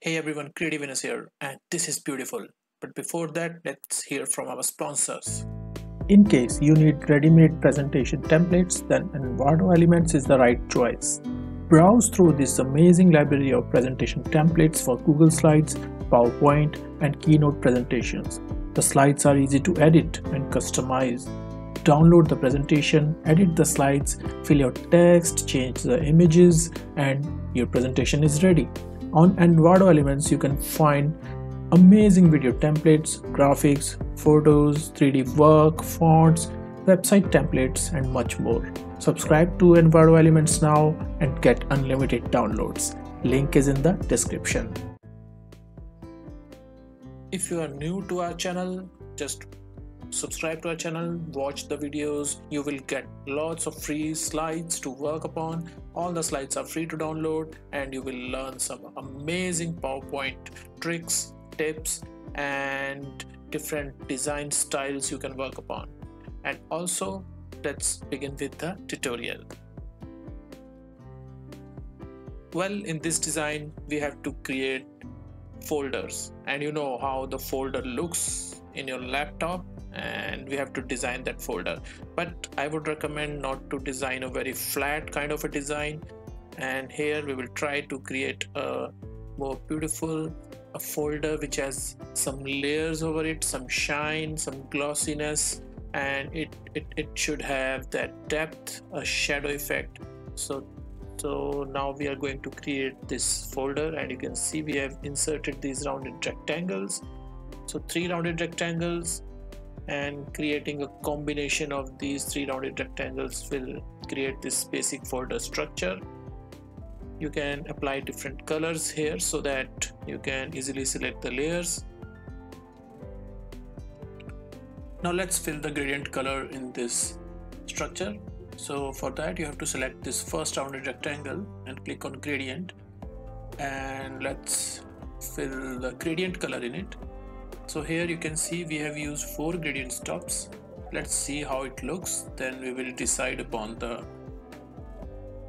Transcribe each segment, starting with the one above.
Hey everyone, Creative Venus here, and this is beautiful. But before that, let's hear from our sponsors. In case you need ready-made presentation templates, then Envato Elements is the right choice. Browse through this amazing library of presentation templates for Google Slides, PowerPoint, and Keynote presentations. The slides are easy to edit and customize. Download the presentation, edit the slides, fill your text, change the images, and your presentation is ready. On Envato Elements, you can find amazing video templates, graphics, photos, 3D work, fonts, website templates, and much more. Subscribe to Envato Elements now and get unlimited downloads. Link is in the description. If you are new to our channel, just subscribe to our channel, watch the videos. You will get lots of free slides to work upon. All the slides are free to download, and you will learn some amazing PowerPoint tricks tips and different design styles you can work upon and also let's begin with the tutorial well in this design we have to create folders and you know how the folder looks in your laptop and we have to design that folder. But I would recommend not to design a very flat kind of a design. And here we will try to create a more beautiful a folder which has some layers over it some shine some glossiness and it, it it should have that depth a shadow effect. So so now we are going to create this folder and you can see we have inserted these rounded rectangles. So three rounded rectangles and creating a combination of these three rounded rectangles will create this basic folder structure. You can apply different colors here so that you can easily select the layers. Now let's fill the gradient color in this structure. So for that you have to select this first rounded rectangle and click on gradient. And let's fill the gradient color in it so here you can see we have used four gradient stops. Let's see how it looks. Then we will decide upon the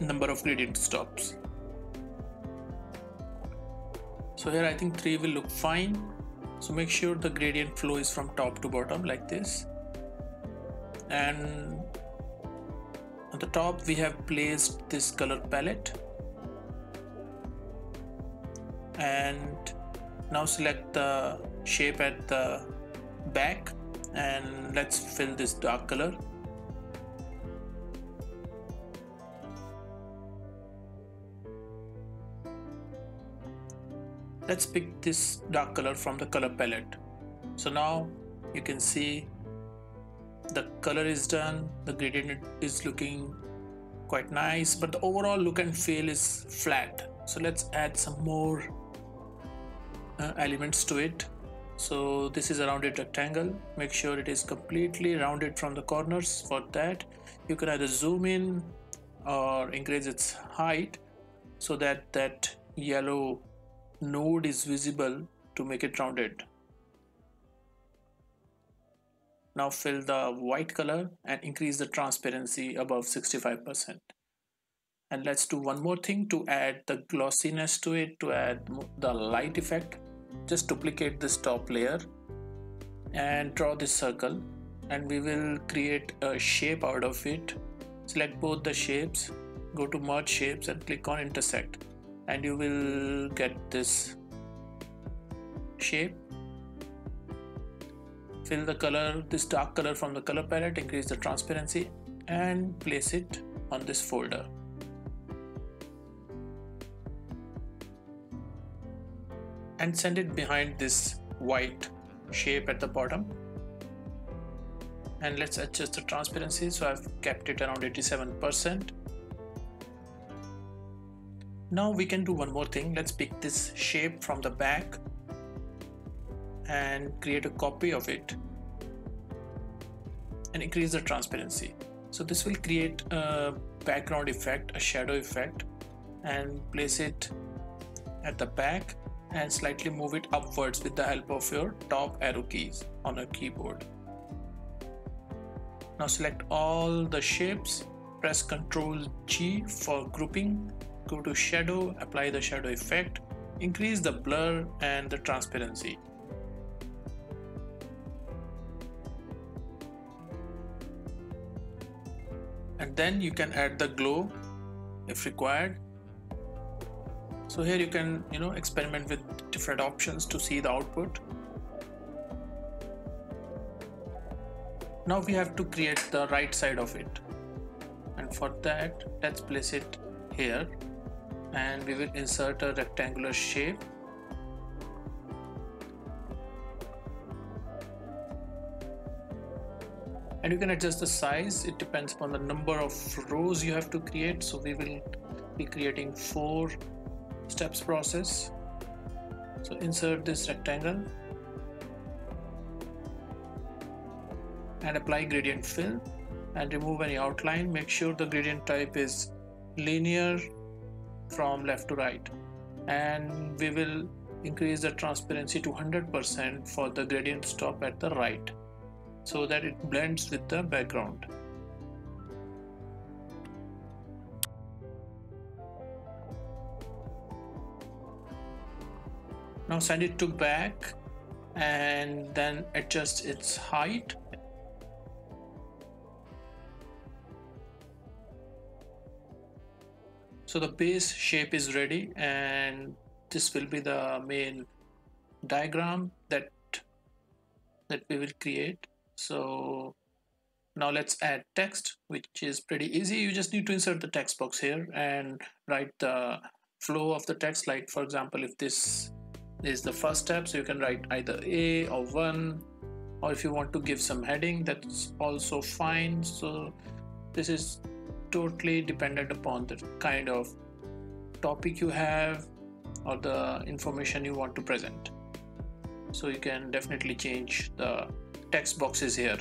number of gradient stops. So here I think 3 will look fine. So make sure the gradient flow is from top to bottom like this. And on the top we have placed this color palette. And now select the shape at the back and let's fill this dark color. Let's pick this dark color from the color palette. So now you can see the color is done the gradient is looking quite nice but the overall look and feel is flat. So let's add some more uh, elements to it so this is a rounded rectangle make sure it is completely rounded from the corners for that you can either zoom in or increase its height so that that yellow node is visible to make it rounded. Now fill the white color and increase the transparency above 65%. And let's do one more thing to add the glossiness to it, to add the light effect. Just duplicate this top layer and draw this circle. And we will create a shape out of it. Select both the shapes, go to merge shapes and click on intersect. And you will get this shape. Fill the color this dark color from the color palette. Increase the transparency and place it on this folder and send it behind this white shape at the bottom. And let's adjust the transparency so I've kept it around 87% now we can do one more thing. Let's pick this shape from the back and create a copy of it and increase the transparency. So this will create a background effect a shadow effect and place it at the back and slightly move it upwards with the help of your top arrow keys on a keyboard. Now select all the shapes press ctrl G for grouping go to shadow apply the shadow effect increase the blur and the transparency. And then you can add the glow if required so here you can you know experiment with different options to see the output. Now we have to create the right side of it. And for that let's place it here. And we will insert a rectangular shape. And you can adjust the size. It depends upon the number of rows you have to create. So we will be creating four steps process. So insert this rectangle. And apply gradient fill. And remove any outline. Make sure the gradient type is linear from left to right. And we will increase the transparency to 100% for the gradient stop at the right. So that it blends with the background. Now send it to back and then adjust its height. So the base shape is ready and this will be the main diagram that that we will create. So now let's add text which is pretty easy. You just need to insert the text box here and write the flow of the text. Like for example if this is the first step. So you can write either a or one or if you want to give some heading that's also fine. So this is totally dependent upon the kind of topic you have or the information you want to present. So you can definitely change the text boxes here.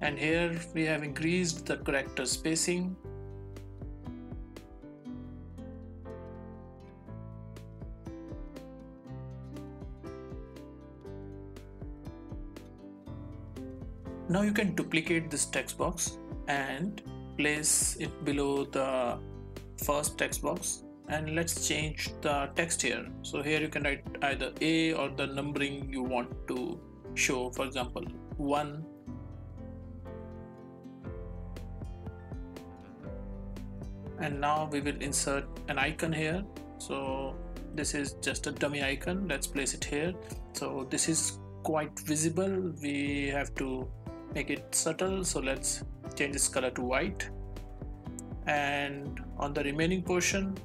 And here we have increased the character spacing Now you can duplicate this text box and place it below the first text box. And let's change the text here. So here you can write either a or the numbering you want to show. For example 1 and now we will insert an icon here. So this is just a dummy icon. Let's place it here. So this is quite visible. We have to make it subtle. So let's change this color to white. And on the remaining portion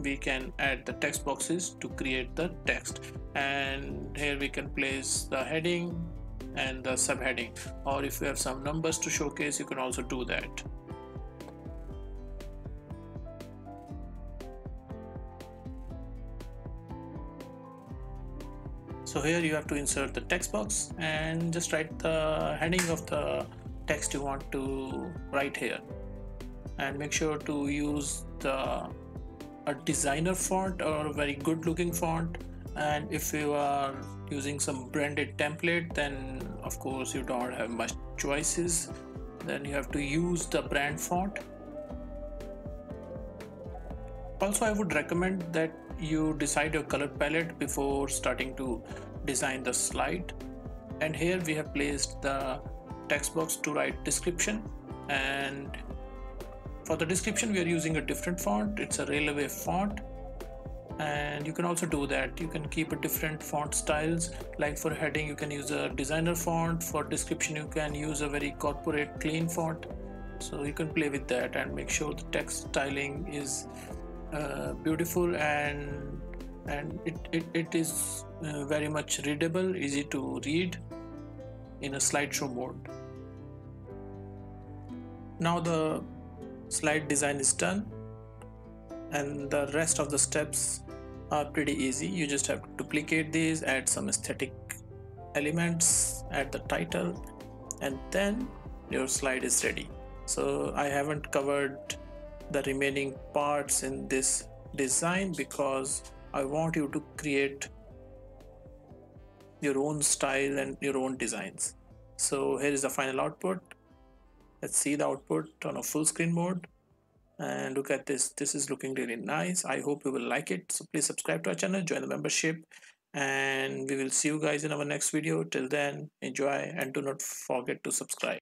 we can add the text boxes to create the text. And here we can place the heading and the subheading. Or if you have some numbers to showcase you can also do that so here you have to insert the text box and just write the heading of the text you want to write here. And make sure to use the a designer font or a very good looking font. And if you are using some branded template then of course you don't have much choices. Then you have to use the brand font also I would recommend that you decide your color palette before starting to design the slide. And here we have placed the text box to write description. And for the description we are using a different font. It's a Raleway font. And you can also do that. You can keep a different font styles. Like for heading you can use a designer font. For description you can use a very corporate clean font. So you can play with that and make sure the text styling is uh, beautiful and and it, it, it is uh, very much readable easy to read in a slideshow mode. Now the slide design is done and the rest of the steps are pretty easy. You just have to duplicate these add some aesthetic elements add the title and then your slide is ready. So I haven't covered the remaining parts in this design because I want you to create your own style and your own designs. So here is the final output. Let's see the output on a full screen mode. And look at this. This is looking really nice. I hope you will like it. So please subscribe to our channel join the membership and we will see you guys in our next video. Till then enjoy and do not forget to subscribe